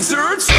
exerts